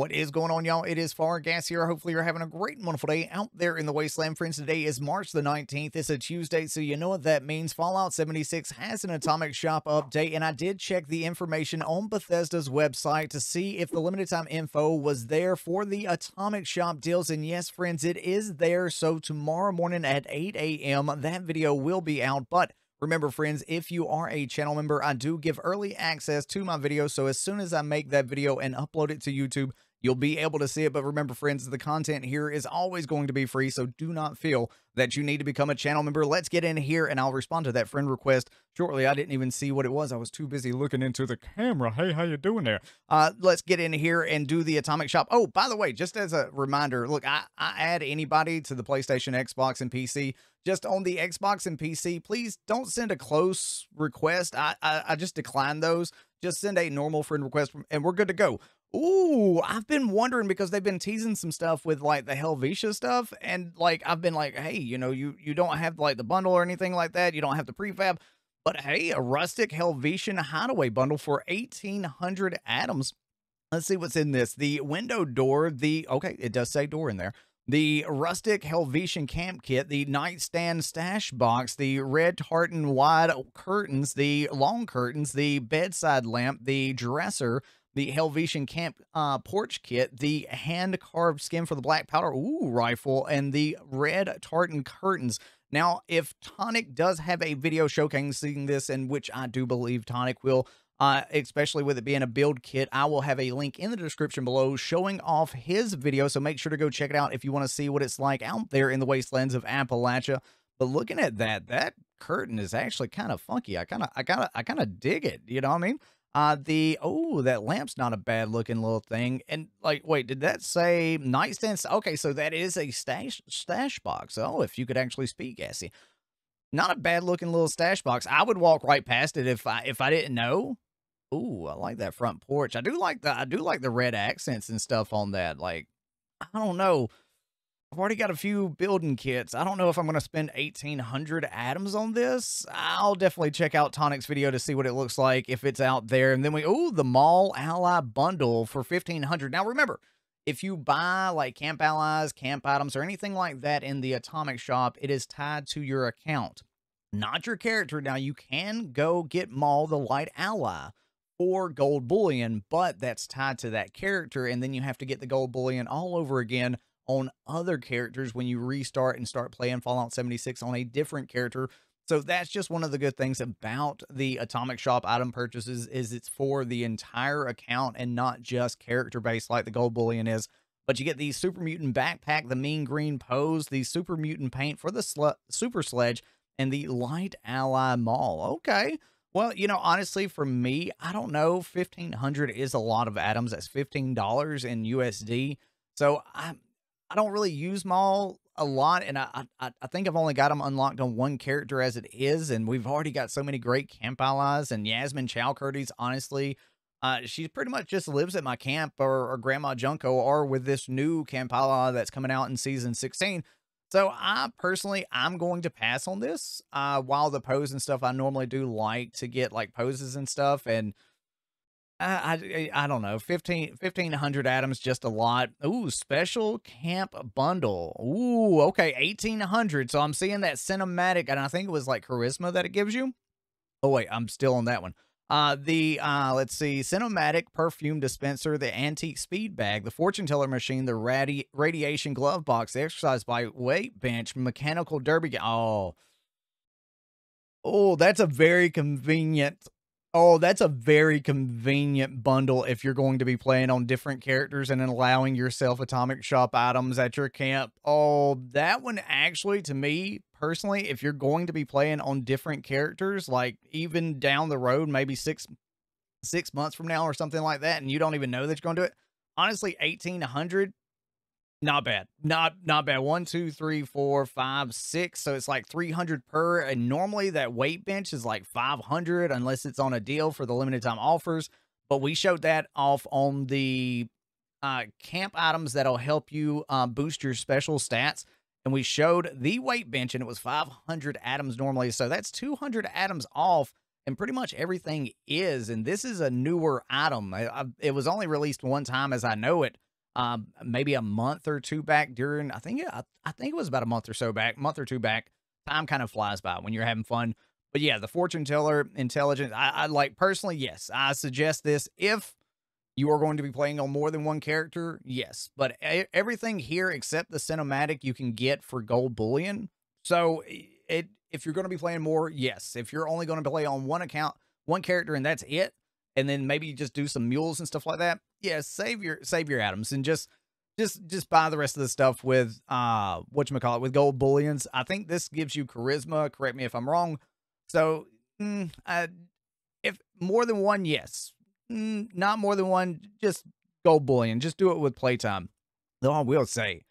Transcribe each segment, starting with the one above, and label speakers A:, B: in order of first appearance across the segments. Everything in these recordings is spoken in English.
A: What is going on, y'all? It is Far Gas here. Hopefully, you're having a great and wonderful day out there in the wasteland. Friends, today is March the 19th. It's a Tuesday, so you know what that means. Fallout 76 has an Atomic Shop update, and I did check the information on Bethesda's website to see if the limited time info was there for the Atomic Shop deals. And yes, friends, it is there. So tomorrow morning at 8 a.m., that video will be out. But Remember, friends, if you are a channel member, I do give early access to my videos. So as soon as I make that video and upload it to YouTube, you'll be able to see it. But remember, friends, the content here is always going to be free. So do not feel that you need to become a channel member. Let's get in here and I'll respond to that friend request shortly. I didn't even see what it was. I was too busy looking into the camera. Hey, how you doing there? Uh, let's get in here and do the Atomic Shop. Oh, by the way, just as a reminder, look, I, I add anybody to the PlayStation, Xbox, and PC just on the Xbox and PC, please don't send a close request. I, I, I just decline those. Just send a normal friend request and we're good to go. Ooh, I've been wondering because they've been teasing some stuff with like the Helvetia stuff, and like I've been like, hey, you know, you you don't have like the bundle or anything like that. You don't have the prefab, but hey, a rustic Helvetian hideaway bundle for eighteen hundred atoms. Let's see what's in this. The window door. The okay, it does say door in there the rustic Helvetian camp kit, the nightstand stash box, the red tartan wide curtains, the long curtains, the bedside lamp, the dresser, the Helvetian camp uh, porch kit, the hand carved skin for the black powder ooh rifle, and the red tartan curtains. Now, if Tonic does have a video showcasing this, in which I do believe Tonic will uh, especially with it being a build kit. I will have a link in the description below showing off his video, so make sure to go check it out if you want to see what it's like out there in the wastelands of Appalachia. But looking at that, that curtain is actually kind of funky. I kind of, I kind of, I kind of dig it. You know what I mean? Uh, the oh, that lamp's not a bad looking little thing. And like, wait, did that say nightstand? Okay, so that is a stash stash box. Oh, if you could actually speak, Gassy. Not a bad looking little stash box. I would walk right past it if I if I didn't know. Ooh, I like that front porch. I do like the I do like the red accents and stuff on that. Like, I don't know. I've already got a few building kits. I don't know if I'm going to spend 1,800 atoms on this. I'll definitely check out Tonic's video to see what it looks like if it's out there. And then we, oh, the Maul Ally bundle for 1,500. Now, remember, if you buy like camp allies, camp items, or anything like that in the Atomic Shop, it is tied to your account, not your character. Now, you can go get Maul the Light Ally or gold bullion, but that's tied to that character. And then you have to get the gold bullion all over again on other characters when you restart and start playing Fallout 76 on a different character. So that's just one of the good things about the Atomic Shop item purchases is it's for the entire account and not just character based like the gold bullion is. But you get the super mutant backpack, the mean green pose, the super mutant paint for the super sledge, and the light ally Maul. Okay. Well, you know, honestly, for me, I don't know. Fifteen hundred is a lot of atoms. That's fifteen dollars in USD. So I, I don't really use Maul a lot, and I, I, I think I've only got them unlocked on one character as it is, and we've already got so many great camp allies. And Yasmin Chowdhury, honestly, uh, she pretty much just lives at my camp or, or Grandma Junko, or with this new camp ally that's coming out in season sixteen. So I personally, I'm going to pass on this. Uh, while the pose and stuff, I normally do like to get like poses and stuff, and I, I, I don't know, 15, 1500 atoms, just a lot. Ooh, special camp bundle. Ooh, okay, 1800. So I'm seeing that cinematic, and I think it was like charisma that it gives you. Oh wait, I'm still on that one. Uh, the, uh, let's see, cinematic perfume dispenser, the antique speed bag, the fortune teller machine, the radi radiation glove box, the exercise by weight bench, mechanical derby. Oh, oh, that's a very convenient Oh, that's a very convenient bundle if you're going to be playing on different characters and then allowing yourself atomic shop items at your camp. Oh, that one actually, to me personally, if you're going to be playing on different characters, like even down the road, maybe six six months from now or something like that, and you don't even know that you're going to do it, honestly, 1800 not bad. Not not bad. One, two, three, four, five, six. So it's like 300 per. And normally that weight bench is like 500 unless it's on a deal for the limited time offers. But we showed that off on the uh, camp items that'll help you uh, boost your special stats. And we showed the weight bench and it was 500 atoms normally. So that's 200 atoms off and pretty much everything is. And this is a newer item. I, I, it was only released one time as I know it um, maybe a month or two back during, I think, I, think it was about a month or so back, month or two back. Time kind of flies by when you're having fun. But yeah, the fortune teller intelligence, I, I like personally, yes, I suggest this if you are going to be playing on more than one character, yes. But everything here except the cinematic you can get for gold bullion. So it if you're going to be playing more, yes. If you're only going to play on one account, one character, and that's it, and then maybe just do some mules and stuff like that, yeah, save your save your atoms and just just just buy the rest of the stuff with uh what you call it with gold bullions. I think this gives you charisma. Correct me if I'm wrong. So, mm, I, if more than one, yes. Mm, not more than one, just gold bullion. Just do it with playtime. Though I will say,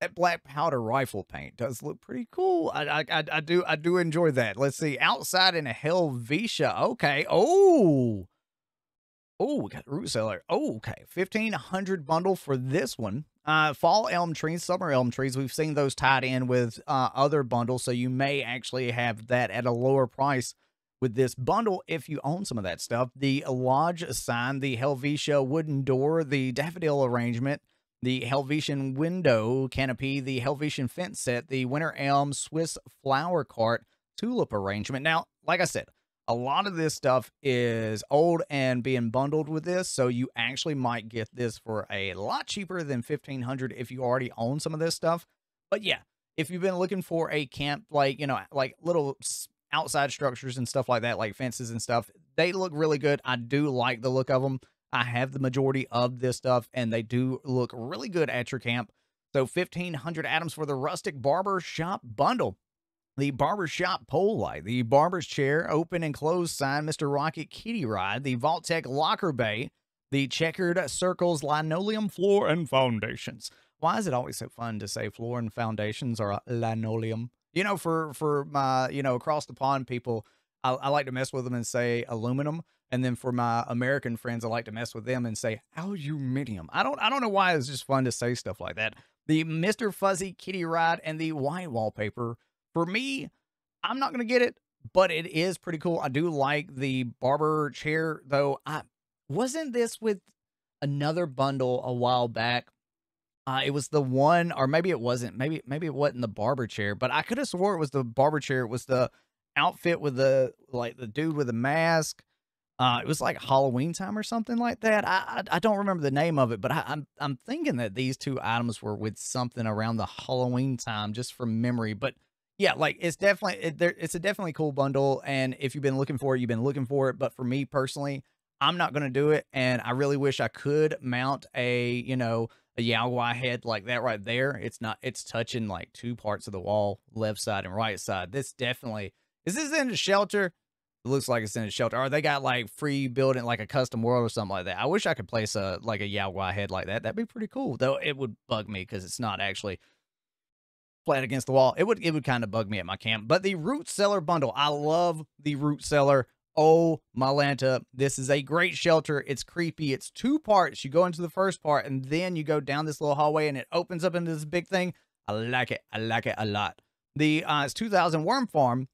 A: that black powder rifle paint does look pretty cool. I, I, I do I do enjoy that. Let's see. Outside in a Helvetia. Okay. Oh. Oh, we got root cellar. Oh, okay. 1500 bundle for this one. Uh, fall elm trees, summer elm trees. We've seen those tied in with uh, other bundles, so you may actually have that at a lower price with this bundle if you own some of that stuff. The lodge sign, the Helvetia wooden door, the daffodil arrangement, the Helvetian window canopy, the Helvetian fence set, the winter elm Swiss flower cart tulip arrangement. Now, like I said, a lot of this stuff is old and being bundled with this, so you actually might get this for a lot cheaper than 1500 if you already own some of this stuff. But yeah, if you've been looking for a camp like, you know, like little outside structures and stuff like that, like fences and stuff, they look really good. I do like the look of them. I have the majority of this stuff and they do look really good at your camp. So 1500 atoms for the rustic barber shop bundle the barbershop pole light, the barber's chair, open and closed sign, Mr. Rocket kitty ride, the Vault-Tec locker bay, the checkered circles, linoleum floor, and foundations. Why is it always so fun to say floor and foundations or linoleum? You know, for for my you know across the pond people, I, I like to mess with them and say aluminum, and then for my American friends, I like to mess with them and say aluminium. I don't I don't know why it's just fun to say stuff like that. The Mr. Fuzzy kitty ride and the white wallpaper for me, I'm not going to get it, but it is pretty cool. I do like the barber chair, though. I wasn't this with another bundle a while back. Uh, it was the one, or maybe it wasn't. Maybe maybe it wasn't the barber chair, but I could have swore it was the barber chair. It was the outfit with the like the dude with the mask. Uh, it was like Halloween time or something like that. I, I, I don't remember the name of it, but I, I'm, I'm thinking that these two items were with something around the Halloween time, just from memory. But yeah, like it's definitely it, there, it's a definitely cool bundle, and if you've been looking for it, you've been looking for it. But for me personally, I'm not going to do it, and I really wish I could mount a you know a Yao head like that right there. It's not it's touching like two parts of the wall, left side and right side. This definitely is this in a shelter? It looks like it's in a shelter. Or they got like free building like a custom world or something like that. I wish I could place a like a Yao head like that. That'd be pretty cool. Though it would bug me because it's not actually flat against the wall. It would it would kind of bug me at my camp. But the root cellar bundle, I love the root cellar. Oh my Lanta, this is a great shelter. It's creepy. It's two parts. You go into the first part and then you go down this little hallway and it opens up into this big thing. I like it. I like it a lot. The uh, it's 2000 Worm Farm,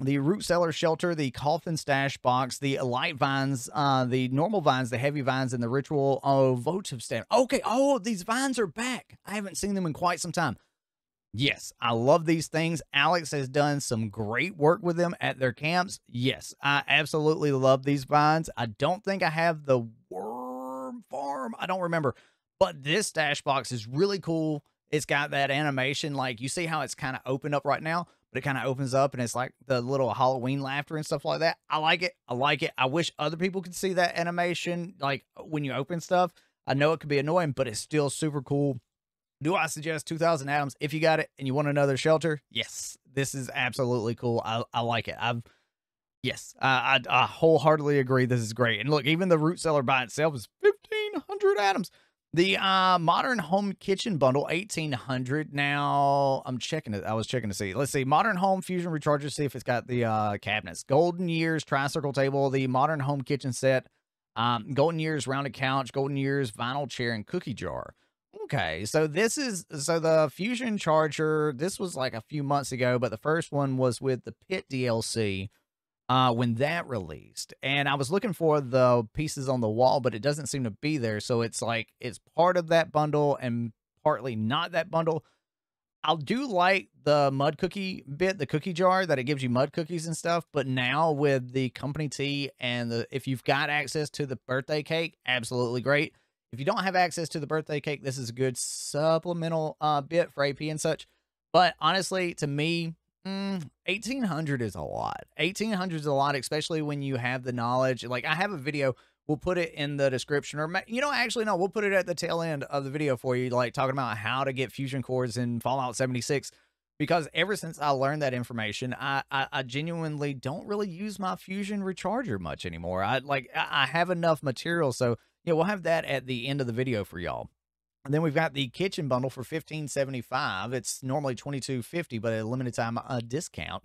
A: the root cellar shelter, the coffin stash box, the light vines, uh, the normal vines, the heavy vines, and the ritual oh, votive stand. Okay, oh, these vines are back. I haven't seen them in quite some time. Yes, I love these things. Alex has done some great work with them at their camps. Yes, I absolutely love these vines. I don't think I have the worm farm. I don't remember. But this stash box is really cool. It's got that animation. Like you see how it's kind of opened up right now, but it kind of opens up and it's like the little Halloween laughter and stuff like that. I like it. I like it. I wish other people could see that animation. Like when you open stuff, I know it could be annoying, but it's still super cool. Do I suggest 2000 Atoms if you got it and you want another shelter? Yes, this is absolutely cool. I, I like it. I've yes, I, I, I wholeheartedly agree. This is great. And look, even the root cellar by itself is 1500 atoms. The uh, modern home kitchen bundle, 1800. Now I'm checking it. I was checking to see. Let's see. Modern home fusion recharger. See if it's got the uh, cabinets. Golden years tricycle table. The modern home kitchen set. Um, golden years rounded couch. Golden years vinyl chair and cookie jar. Okay, so this is so the Fusion Charger. This was like a few months ago, but the first one was with the Pitt DLC. uh, when that released. And I was looking for the pieces on the wall, but it doesn't seem to be there. So it's like it's part of that bundle and partly not that bundle. I do like the mud cookie bit, the cookie jar that it gives you mud cookies and stuff. But now with the company tea and the if you've got access to the birthday cake, absolutely great. If you don't have access to the birthday cake, this is a good supplemental uh, bit for AP and such. But honestly, to me, mm, 1800 is a lot. 1800 is a lot, especially when you have the knowledge. Like I have a video We'll put it in the description, or you know, actually, no, we'll put it at the tail end of the video for you, like talking about how to get fusion cores in Fallout 76. Because ever since I learned that information, I, I, I genuinely don't really use my fusion recharger much anymore. I like I have enough material, so yeah, we'll have that at the end of the video for y'all. And then we've got the kitchen bundle for 15.75. It's normally 22.50, but a limited time a discount.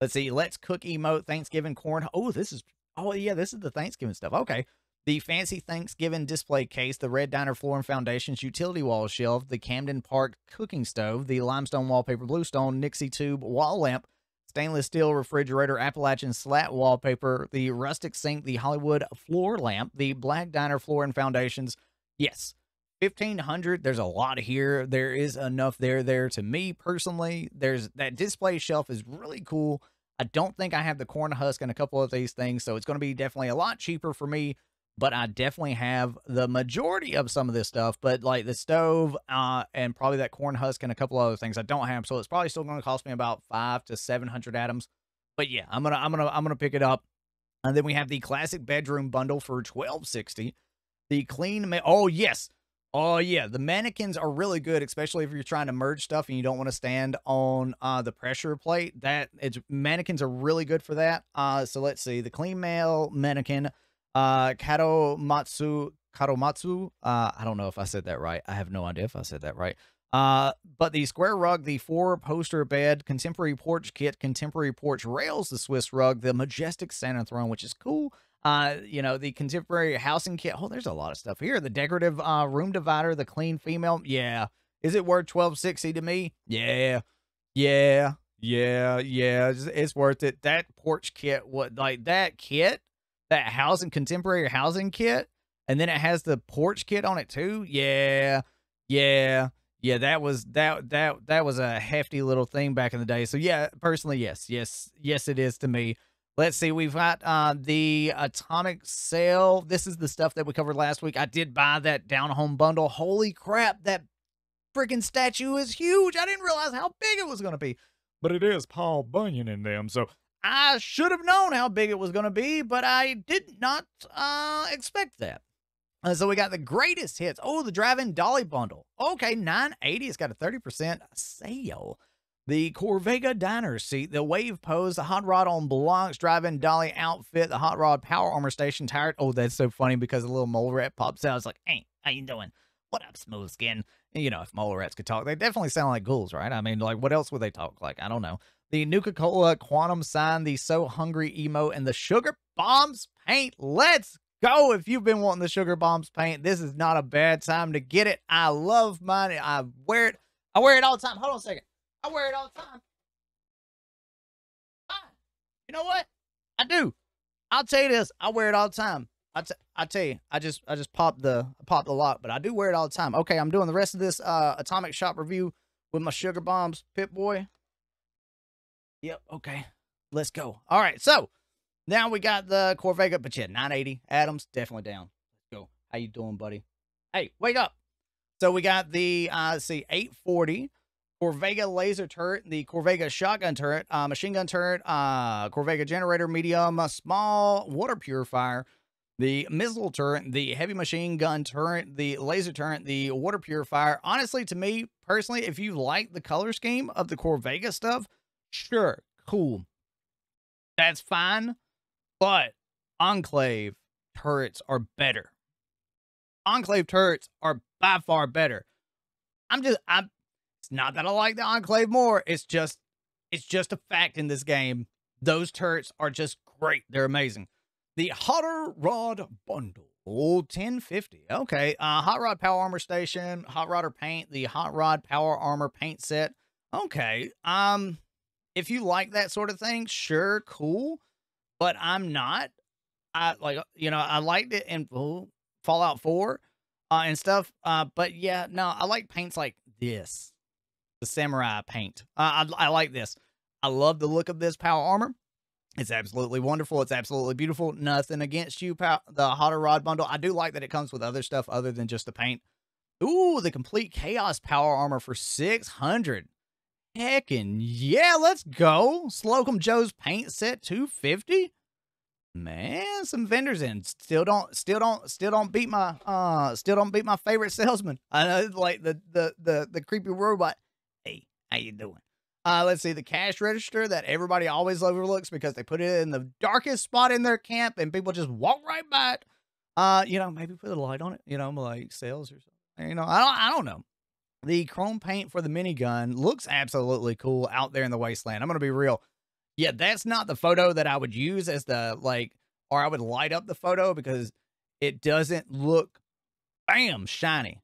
A: Let's see. Let's cook emote Thanksgiving corn. Oh, this is Oh, yeah, this is the Thanksgiving stuff. Okay. The fancy Thanksgiving display case, the Red Diner Floor and Foundations utility wall shelf, the Camden Park cooking stove, the limestone wallpaper bluestone Nixie tube wall lamp, stainless steel refrigerator, Appalachian slat wallpaper, the rustic sink, the Hollywood floor lamp, the Black Diner Floor and Foundations. Yes, 1500 there's a lot here there is enough there there to me personally there's that display shelf is really cool I don't think I have the corn husk and a couple of these things, so it's going to be definitely a lot cheaper for me. But I definitely have the majority of some of this stuff, but like the stove uh, and probably that corn husk and a couple other things I don't have. So it's probably still going to cost me about five to seven hundred atoms. But yeah, I'm gonna I'm gonna I'm gonna pick it up. And then we have the classic bedroom bundle for twelve sixty. The clean oh yes, Oh yeah, the mannequins are really good, especially if you're trying to merge stuff and you don't want to stand on uh, the pressure plate. That it's mannequins are really good for that. Uh, so let's see, the clean mail mannequin, uh, Kadomatsu, Kadomatsu. Uh, I don't know if I said that right. I have no idea if I said that right. Uh, but the square rug, the four poster bed, contemporary porch kit, contemporary porch rails, the Swiss rug, the majestic Santa throne, which is cool. Uh, you know, the contemporary housing kit. Oh, there's a lot of stuff here. The decorative uh room divider, the clean female. Yeah. Is it worth 1260 to me? Yeah. Yeah. Yeah. Yeah. It's, it's worth it. That porch kit, what like that kit, that housing contemporary housing kit, and then it has the porch kit on it too. Yeah. Yeah. Yeah, that was that that that was a hefty little thing back in the day. So yeah, personally, yes, yes, yes, it is to me. Let's see. We've got uh, the Atomic Sale. This is the stuff that we covered last week. I did buy that down home bundle. Holy crap, that freaking statue is huge. I didn't realize how big it was going to be. But it is Paul Bunyan in them. So I should have known how big it was going to be, but I did not uh, expect that. Uh, so we got the greatest hits. Oh, the drive-in dolly bundle. Okay, 980. It's got a 30% sale. The Corvega Diner seat, the Wave Pose, the Hot Rod on blocks, drive-in dolly outfit, the Hot Rod Power Armor Station tire. Oh, that's so funny because a little mole rat pops out. It's like, hey, how you doing? What up, smooth skin? You know, if mole rats could talk, they definitely sound like ghouls, right? I mean, like, what else would they talk like? I don't know. The Nuka Cola Quantum Sign, the So Hungry Emo, and the Sugar Bombs paint. Let's go. If you've been wanting the Sugar Bombs paint, this is not a bad time to get it. I love mine. I wear it. I wear it all the time. Hold on a second. I wear it all the time. Fine. You know what? I do. I'll tell you this. I wear it all the time. I, I tell you, I just I just popped the popped the lock, but I do wear it all the time. Okay, I'm doing the rest of this uh atomic shop review with my sugar bombs, Pip-Boy. Yep. Okay. Let's go. All right. So now we got the Corvega, but yeah, 980 Adams definitely down. Let's go. How you doing, buddy? Hey, wake up. So we got the uh let's see 840 Corvega laser turret, the Corvega shotgun turret, uh, machine gun turret, uh, Corvega generator medium, a small water purifier, the missile turret, the heavy machine gun turret, the laser turret, the water purifier. Honestly, to me personally, if you like the color scheme of the Corvega stuff, sure, cool. That's fine. But Enclave turrets are better. Enclave turrets are by far better. I'm just I'm it's not that I like the Enclave more. It's just, it's just a fact in this game. Those turrets are just great. They're amazing. The Hotter Rod Bundle. Oh, 1050. Okay. Uh, Hot Rod Power Armor Station, Hot Rodder Paint, the Hot Rod Power Armor Paint Set. Okay. Um, if you like that sort of thing, sure, cool. but I'm not. I like, you know, I liked it in oh, Fallout 4 uh, and stuff. Uh, but yeah, no, I like paints like this, the samurai paint. Uh, I, I like this. I love the look of this power armor. It's absolutely wonderful. It's absolutely beautiful. Nothing against you, the Hotter Rod bundle. I do like that it comes with other stuff other than just the paint. Ooh, the complete Chaos Power Armor for 600. Heckin' yeah, let's go. Slocum Joe's paint set 250. Man, some vendors in still don't still don't still don't beat my uh still don't beat my favorite salesman. I know like the the the the creepy robot. Hey, how you doing? Uh, let's see the cash register that everybody always overlooks because they put it in the darkest spot in their camp and people just walk right by it. Uh, you know, maybe put a light on it. You know, like sales or something. You know, I don't, I don't know. The chrome paint for the minigun looks absolutely cool out there in the wasteland. I'm gonna be real. Yeah, that's not the photo that I would use as the like, or I would light up the photo because it doesn't look, bam, shiny.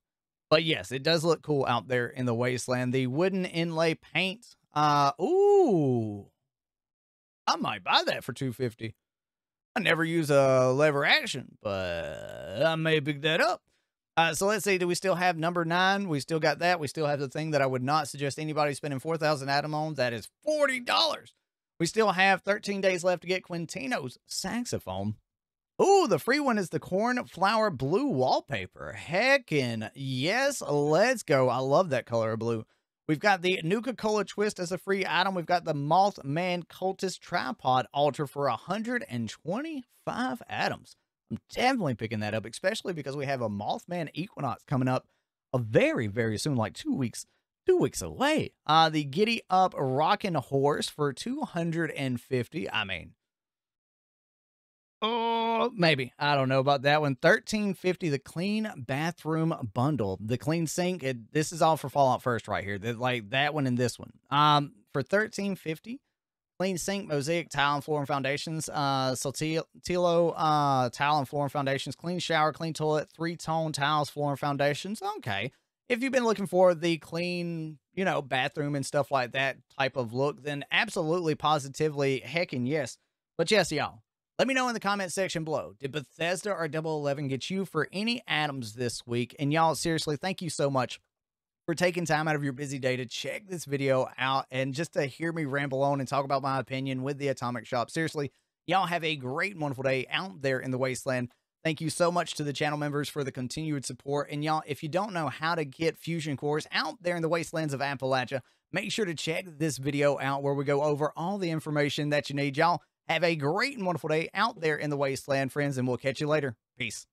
A: But yes, it does look cool out there in the wasteland. The wooden inlay paint uh, ooh. I might buy that for 250 I never use a lever action, but I may pick that up. Uh, so let's see. Do we still have number nine? We still got that. We still have the thing that I would not suggest anybody spending 4,000 Atom on. That is $40. We still have 13 days left to get Quintino's saxophone. Ooh, the free one is the cornflower blue wallpaper. Heckin' yes, let's go. I love that color of blue. We've got the Nuka Cola Twist as a free item. We've got the Mothman Cultist Tripod Altar for 125 atoms. I'm definitely picking that up, especially because we have a Mothman Equinox coming up a very, very soon, like two weeks, two weeks away. Uh, the Giddy Up Rockin' Horse for 250. I mean, Oh, maybe. I don't know about that one. 1350 the clean bathroom bundle. The clean sink. It, this is all for Fallout First right here. The, like that one and this one. Um for 1350 clean sink, mosaic tile and floor and foundations, uh so Tilo uh tile and floor and foundations, clean shower, clean toilet, three-tone tiles, floor and foundations. Okay. If you've been looking for the clean, you know, bathroom and stuff like that type of look, then absolutely positively heckin' yes. But yes, y'all, let me know in the comment section below. Did Bethesda or Double Eleven get you for any atoms this week? And y'all, seriously, thank you so much for taking time out of your busy day to check this video out and just to hear me ramble on and talk about my opinion with the Atomic Shop. Seriously, y'all have a great and wonderful day out there in the wasteland. Thank you so much to the channel members for the continued support. And y'all, if you don't know how to get fusion cores out there in the wastelands of Appalachia, make sure to check this video out where we go over all the information that you need. Y'all have a great and wonderful day out there in the wasteland, friends, and we'll catch you later. Peace.